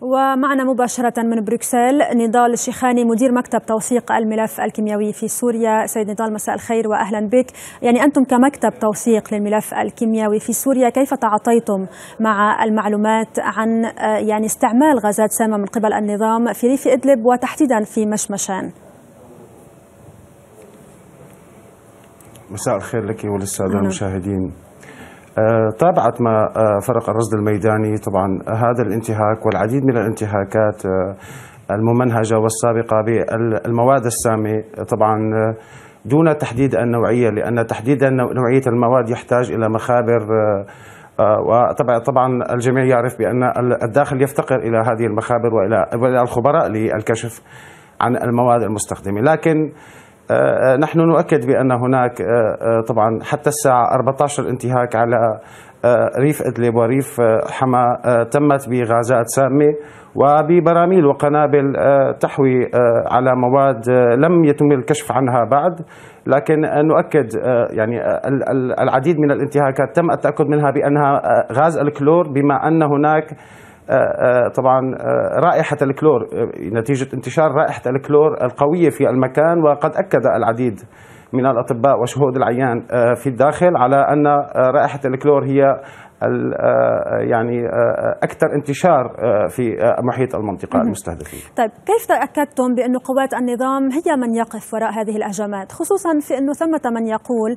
ومعنا مباشرة من بروكسل نضال الشيخاني مدير مكتب توثيق الملف الكيميائي في سوريا. سيد نضال مساء الخير وأهلا بك. يعني أنتم كمكتب توثيق للملف الكيميائي في سوريا كيف تعاطيتم مع المعلومات عن يعني استعمال غازات سامة من قبل النظام في ريف إدلب وتحديدا في مشمشان؟ مساء الخير لك وللسادة المشاهدين. آه، تابعت ما آه، فرق الرصد الميداني طبعا هذا الانتهاك والعديد من الانتهاكات آه، الممنهجة والسابقة بالمواد السامة. طبعا دون تحديد النوعية لأن تحديد نوعية المواد يحتاج إلى مخابر وطبعا طبعا الجميع يعرف بأن الداخل يفتقر إلى هذه المخابر وإلى الخبراء للكشف عن المواد المستخدمة. لكن آه، آه، نحن نؤكد بأن هناك آه، طبعا حتى الساعة 14 انتهاك على ريف إدلب وريف حما تمت بغازات سامة وببراميل وقنابل تحوي على مواد لم يتم الكشف عنها بعد. لكن نؤكد يعني العديد من الانتهاكات تم التأكد منها بأنها غاز الكلور بما أن هناك آه، آه، طبعا آه، رائحة الكلور نتيجة انتشار رائحة الكلور القوية في المكان وقد أكد العديد من الأطباء وشهود العيان في الداخل على أن رائحة الكلور هي يعني أكثر انتشار في محيط المنطقة المستهدفه. طيب كيف تأكدتم بانه قوات النظام هي من يقف وراء هذه الهجمات خصوصا في أنه ثمة من يقول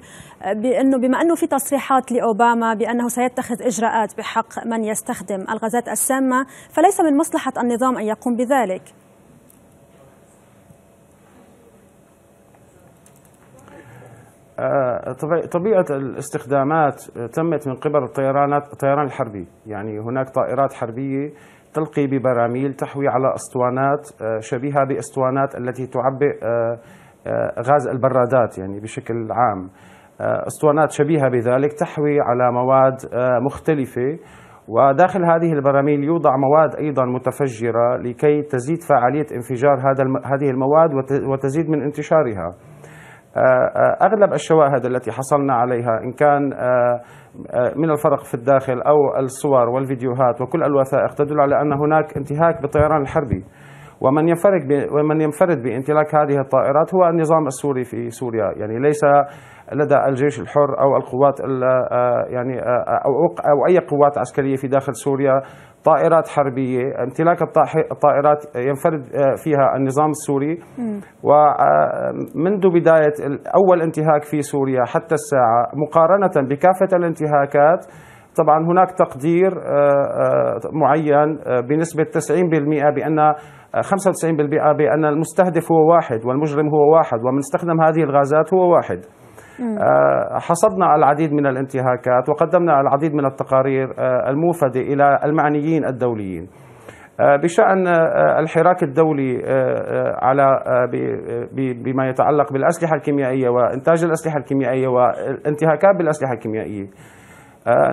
بأنه بما أنه في تصريحات لأوباما بأنه سيتخذ إجراءات بحق من يستخدم الغازات السامة فليس من مصلحة النظام أن يقوم بذلك. طبيعة الاستخدامات تمت من قبل الطيرانات الطيران الحربي. يعني هناك طائرات حربية تلقي ببراميل تحوي على اسطوانات آه، شبيهة باسطوانات التي تعبئ آه، غاز البرادات يعني بشكل عام. اسطوانات شبيهة بذلك تحوي على مواد مختلفة. وداخل هذه البراميل يوضع مواد أيضا متفجرة لكي تزيد فعالية انفجار هذا هذه المواد وتزيد من انتشارها. آه، آه، أغلب الشواهد التي حصلنا عليها إن كان آه، من الفرق في الداخل أو الصور والفيديوهات وكل الوثائق تدل على أن هناك انتهاك بالطيران الحربي. ومن ينفرد ومن ينفرد بامتلاك هذه الطائرات هو النظام السوري في سوريا. يعني ليس لدى الجيش الحر أو القوات يعني أو أو أي قوات عسكرية في داخل سوريا. طائرات حربية امتلاك الطائرات ينفرد آه، فيها النظام السوري. ومنذ بداية أول انتهاك في سوريا حتى الساعة مقارنة بكافة الانتهاكات طبعا هناك تقدير آه، آه، معين بنسبة 90% بأن 95% بأن المستهدف هو واحد والمجرم هو واحد ومن استخدم هذه الغازات هو واحد. آه، حصدنا العديد من الانتهاكات وقدمنا العديد من التقارير آه، الموفدة إلى المعنيين الدوليين. آه، بشأن الحراك الدولي على بما يتعلق بالأسلحة الكيميائية وإنتاج الأسلحة الكيميائية والانتهاكات بالأسلحة الكيميائية.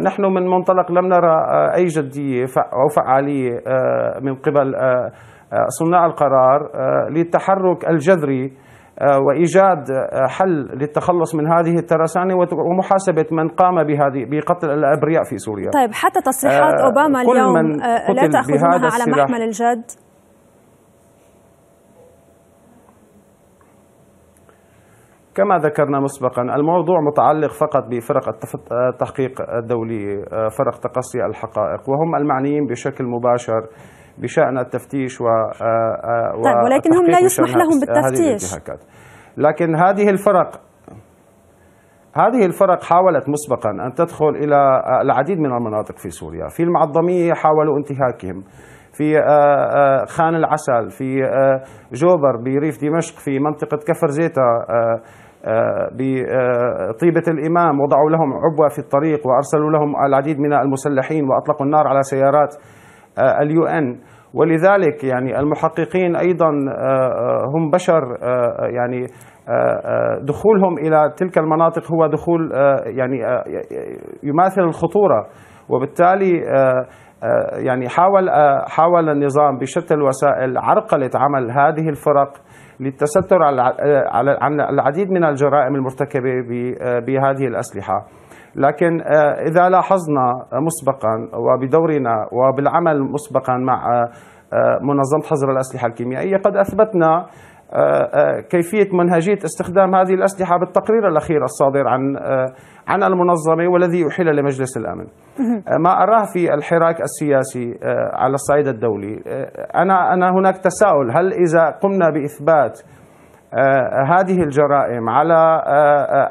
نحن من منطلق لم نرى أي جدية أو فعالية من قبل صناع القرار للتحرك الجذري آه، وإيجاد آه، حل للتخلص من هذه الترسانة ومحاسبة من قام بهذه بقتل الأبرياء في سوريا. طيب حتى تصريحات آه، أوباما اليوم لا تأخذونها على محمل الجد؟ كما ذكرنا مسبقا الموضوع متعلق فقط بفرق التحقيق الدولي فرق تقصي الحقائق وهم المعنيين بشكل مباشر بشأن التفتيش و طيب ولكن هم لا يسمح لهم بالتفتيش. لكن هذه الفرق هذه الفرق حاولت مسبقا أن تدخل إلى العديد من المناطق في سوريا. في المعظمية حاولوا انتهاكهم. في خان العسل في جوبر بريف دمشق في منطقة كفر زيتا بطيبة الإمام وضعوا لهم عبوة في الطريق وأرسلوا لهم العديد من المسلحين وأطلقوا النار على سيارات اليو إن. ولذلك يعني المحققين أيضا آه، آه، هم بشر آه، يعني دخولهم إلى تلك المناطق هو دخول يعني يماثل الخطورة. وبالتالي يعني حاول حاول النظام بشتى الوسائل عرقله عمل هذه الفرق للتستر على العديد من الجرائم المرتكبة بهذه الأسلحة. لكن آه، إذا لاحظنا مسبقا وبدورنا وبالعمل مسبقا مع منظمة حظر الأسلحة الكيميائية قد أثبتنا كيفية منهجية استخدام هذه الأسلحة بالتقرير الأخير الصادر عن عن المنظمة والذي أحيل لمجلس الأمن. ما أراه في الحراك السياسي على الصعيد الدولي أنا أنا هناك تساؤل هل إذا قمنا بإثبات هذه الجرائم على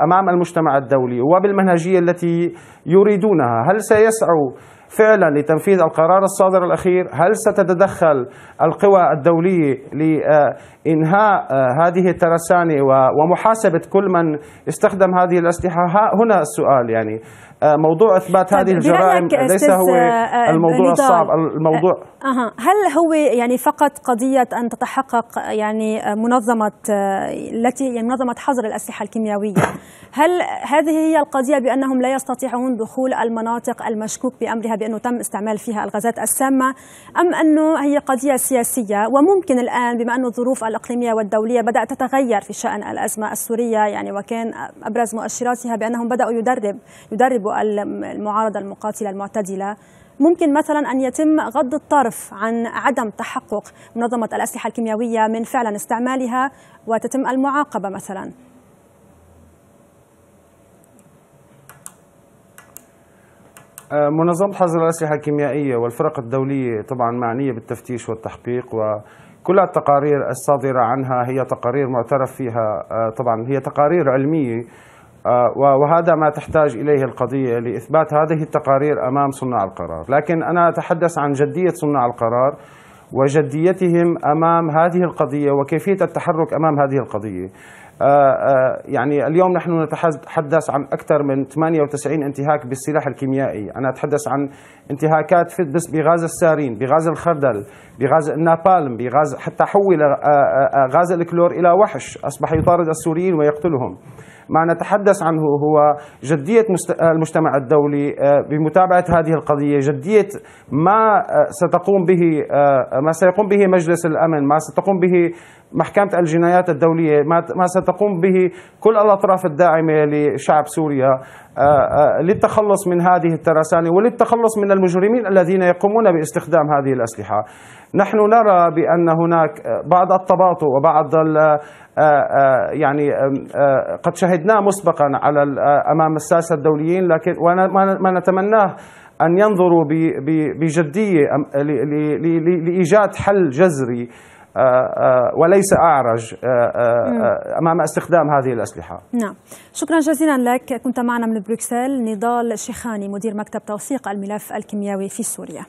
أمام المجتمع الدولي وبالمنهجية التي يريدونها. هل سيسعوا فعلا لتنفيذ القرار الصادر الأخير؟ هل ستتدخل القوى الدولية لإنهاء هذه الترسانة ومحاسبة كل من استخدم هذه الأسلحة؟ هنا السؤال يعني. موضوع إثبات هذه الجرائم ليس هو الموضوع الصعب. الموضوع أه. هل هو يعني فقط قضية أن تتحقق يعني منظمة التي يعني منظمة حظر الأسلحة الكيميائية؟ هل هذه هي القضية بأنهم لا يستطيعون دخول المناطق المشكوك بأمرها بأنه تم استعمال فيها الغازات السامة أم أنه هي قضية سياسية؟ وممكن الآن بما انه الظروف الإقليمية والدولية بدأت تتغير في شأن الأزمة السورية يعني وكان أبرز مؤشراتها بأنهم بدأوا يدرب يدربوا المعارضة المقاتلة المعتدلة. ممكن مثلا أن يتم غض الطرف عن عدم تحقق منظمة الأسلحة الكيميائية من فعلا استعمالها وتتم المعاقبة مثلا. منظمة حظر الأسلحة الكيميائية والفرق الدولية طبعا معنية بالتفتيش والتحقيق وكل التقارير الصادرة عنها هي تقارير معترف فيها طبعا هي تقارير علمية. وهذا ما تحتاج إليه القضية لإثبات هذه التقارير أمام صناع القرار، لكن أنا أتحدث عن جدية صناع القرار وجديتهم أمام هذه القضية وكيفية التحرك أمام هذه القضية. يعني اليوم نحن نتحدث عن أكثر من 98 انتهاك بالسلاح الكيميائي، أنا أتحدث عن انتهاكات في بس بغاز السارين، بغاز الخردل، بغاز النابالم، بغاز حتى حول غاز الكلور إلى وحش، أصبح يطارد السوريين ويقتلهم. ما نتحدث عنه هو جدية المجتمع الدولي بمتابعة هذه القضية جدية ما ستقوم به ما سيقوم به مجلس الأمن ما ستقوم به محكمة الجنايات الدولية ما ستقوم به كل الأطراف الداعمة لشعب سوريا. للتخلص من هذه الترسانة وللتخلص من المجرمين الذين يقومون باستخدام هذه الأسلحة. نحن نرى بأن هناك بعض التباطؤ وبعض يعني قد شهدناه مسبقا على أمام الساسة الدوليين لكن ما نتمناه أن ينظروا بجدية لإيجاد حل جذري وليس أعرج أمام استخدام هذه الأسلحة. نعم، شكرا جزيلا لك كنت معنا من بروكسل نضال شيخاني مدير مكتب توثيق الملف الكيميائي في سوريا.